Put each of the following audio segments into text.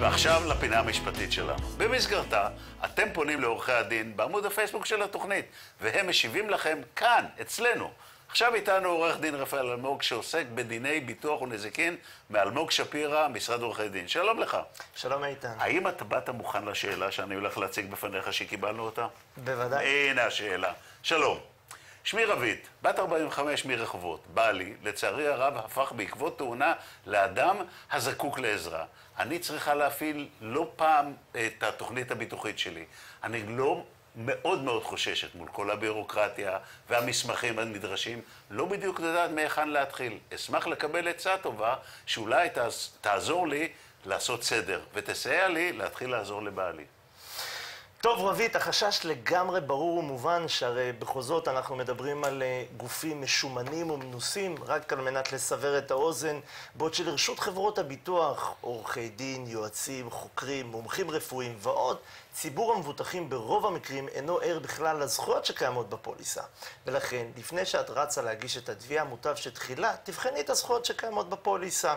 ועכשיו לפינה המשפטית שלנו. במסגרתה, אתם פונים לעורכי הדין בעמוד הפייסבוק של התוכנית, והם משיבים לכם כאן, אצלנו. עכשיו איתנו עורך דין רפאל אלמוג, שעוסק בדיני ביטוח ונזיקין מאלמוג שפירא, משרד עורכי דין. שלום לך. שלום איתן. האם אתה באת מוכן לשאלה שאני הולך להציג בפניך, שקיבלנו אותה? בוודאי. הנה השאלה. שלום. שמי רבית, בת 45 מרחובות. בעלי, לצערי הרב, הפך בעקבות תאונה לאדם הזקוק לעזרה. אני צריכה להפעיל לא פעם את התוכנית הביטוחית שלי. אני לא מאוד מאוד חוששת מול כל הביורוקרטיה והמסמכים הנדרשים, לא בדיוק יודעת מהיכן להתחיל. אשמח לקבל עצה טובה שאולי תעזור לי לעשות סדר, ותסייע לי להתחיל לעזור לבעלי. טוב, רבית, החשש לגמרי ברור ומובן, שהרי בכל זאת אנחנו מדברים על אה, גופים משומנים ומנוסים, רק על מנת לסבר את האוזן, בעוד שלרשות חברות הביטוח, עורכי דין, יועצים, חוקרים, מומחים רפואיים ועוד, ציבור המבוטחים ברוב המקרים אינו ער בכלל לזכויות שקיימות בפוליסה. ולכן, לפני שאת רצה להגיש את התביעה, מוטב שתחילה תבחני את הזכויות שקיימות בפוליסה.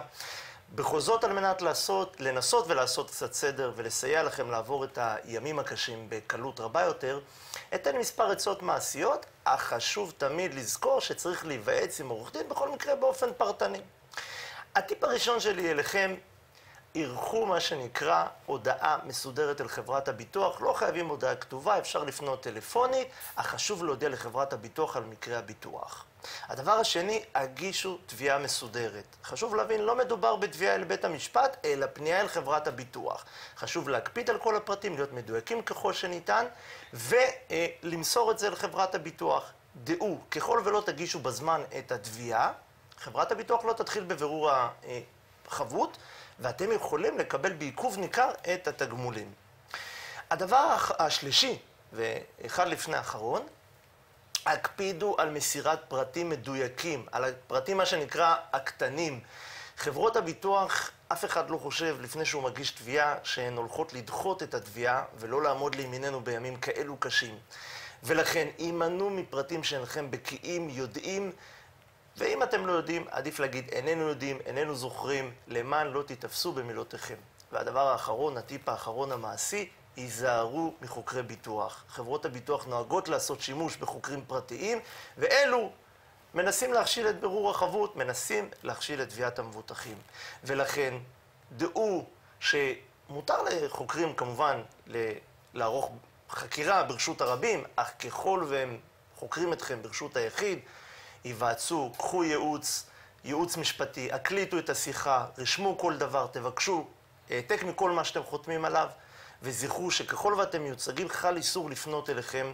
בכל זאת על מנת לעשות, לנסות ולעשות קצת סדר ולסייע לכם לעבור את הימים הקשים בקלות רבה יותר, אתן מספר עצות מעשיות, אך חשוב תמיד לזכור שצריך להיוועץ עם עורך דין בכל מקרה באופן פרטני. הטיפ הראשון שלי אליכם ערכו מה שנקרא הודעה מסודרת אל חברת הביטוח. לא חייבים הודעה כתובה, אפשר לפנות טלפונית, אך חשוב להודיע לחברת הביטוח על מקרה הביטוח. הדבר השני, הגישו תביעה מסודרת. חשוב להבין, לא מדובר בתביעה אל בית המשפט, אלא פנייה אל חברת הביטוח. חשוב להקפיד על כל הפרטים, להיות מדויקים ככל שניתן, ולמסור את זה לחברת הביטוח. דעו, ככל ולא תגישו בזמן את התביעה, חברת הביטוח לא תתחיל בבירור החבות, ואתם יכולים לקבל בעיכוב ניכר את התגמולים. הדבר השלישי, ואחד לפני האחרון, הקפידו על מסירת פרטים מדויקים, על הפרטים מה שנקרא הקטנים. חברות הביטוח, אף אחד לא חושב לפני שהוא מגיש תביעה שהן הולכות לדחות את התביעה ולא לעמוד לימיננו בימים כאלו קשים. ולכן, הימנעו מפרטים שאינכם בקיאים, יודעים, ואם אתם לא יודעים, עדיף להגיד איננו יודעים, איננו זוכרים, למען לא תיתפסו במילותיכם. והדבר האחרון, הטיפ האחרון המעשי, היזהרו מחוקרי ביטוח. חברות הביטוח נוהגות לעשות שימוש בחוקרים פרטיים, ואלו מנסים להכשיל את בירור החבות, מנסים להכשיל את תביעת המבוטחים. ולכן, דעו שמותר לחוקרים כמובן לערוך חקירה ברשות הרבים, אך ככל והם חוקרים אתכם ברשות היחיד, היוועצו, קחו ייעוץ, ייעוץ משפטי, הקליטו את השיחה, רשמו כל דבר, תבקשו העתק מכל מה שאתם חותמים עליו, וזכרו שככל ואתם מיוצגים, חל איסור לפנות אליכם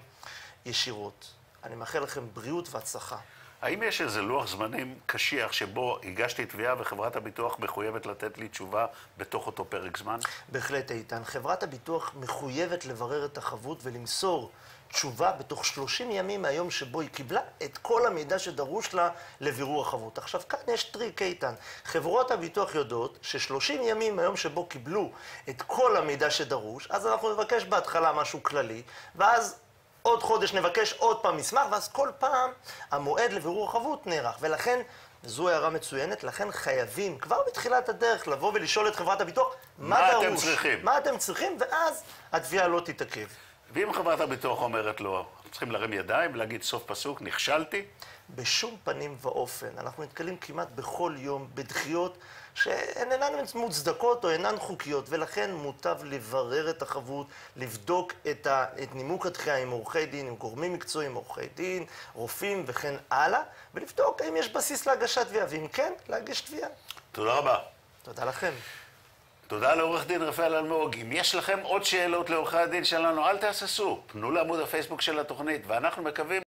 ישירות. אני מאחל לכם בריאות והצלחה. האם יש איזה לוח זמנים קשיח שבו הגשתי תביעה וחברת הביטוח מחויבת לתת לי תשובה בתוך אותו פרק זמן? בהחלט, איתן. חברת הביטוח מחויבת לברר את החבות ולמסור תשובה בתוך 30 ימים מהיום שבו היא קיבלה את כל המידע שדרוש לה לבירור החבות. עכשיו, כאן יש טריק, איתן. חברות הביטוח יודעות ש-30 ימים מהיום שבו קיבלו את כל המידע שדרוש, אז אנחנו נבקש בהתחלה משהו כללי, ואז עוד חודש נבקש עוד פעם מסמך, ואז כל פעם המועד לבירור החבות נערך. ולכן, זו הערה מצוינת, לכן חייבים כבר בתחילת הדרך לבוא ולשאול את חברת הביטוח מה, מה דרוש, אתם צריכים, מה אתם צריכים, ואז התביעה לא תתעכב. ואם חברת הביטוח אומרת לו, צריכים להרים ידיים ולהגיד סוף פסוק, נכשלתי? בשום פנים ואופן. אנחנו נתקלים כמעט בכל יום בדחיות שהן אינן מוצדקות או אינן חוקיות, ולכן מוטב לברר את החבות, לבדוק את, ה, את נימוק הדחייה עם עורכי דין, עם גורמים מקצועיים, עורכי דין, רופאים וכן הלאה, ולבדוק האם יש בסיס להגשת תביעה, ואם כן, להגיש תביעה. תודה רבה. תודה לכם. תודה לעורך דין רפאל אלמוג. אם יש לכם עוד שאלות לעורכי הדין שלנו, אל תהססו. פנו לעמוד הפייסבוק של התוכנית, ואנחנו מקווים...